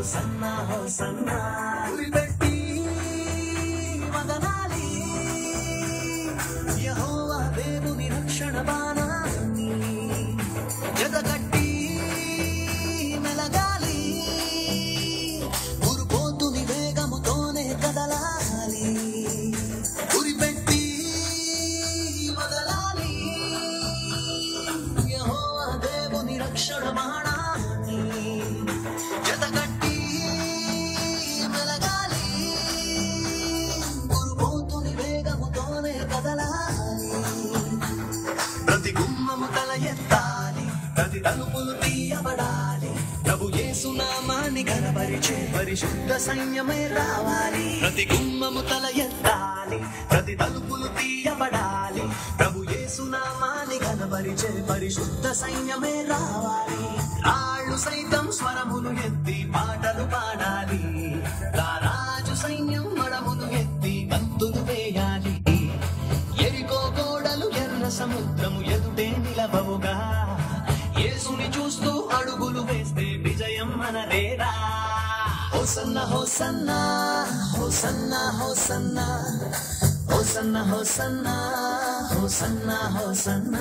Hosanna hosanna. ఉరిపెట్టి వదనాలి యెహోవా దేవుని రక్షణ బాణాన్ని జతకట్టి మెలగాలి. ఉరుపోతుని వేగముతోనే కదలాలి. ఉరిపెట్టి వదలాలి యెహోవా దేవుని రక్షణ బాణాన్ని తల ఎత్తాలి. ప్రతి తలుపులు తీయబడాలి. ప్రభు యేసునామాన్ని కనబరిచే పరిశుద్ధ సైన్యమే రావాలి. ప్రతి గుమ్మము తల ఎత్తాలి. ప్రతి తలుపులు తీయబడాలి. ప్రభు యేసునామాన్ని కనబరిచే పరిశుద్ధ సైన్యమే రావాలి. రాళ్ళు సైతం స్వరమును ఎత్తి పాటలు పాడాలి. రాజు సైన్యం మడమును ఎత్తి గంతులు వేయాలి. ఎరికో గోడలు ఎర్ర సముద్రము ఎదుటే అడుగులు వేస్తే విజయం మనదేరా hosanna hosanna hosanna hosanna hosanna hosanna hosanna hosanna.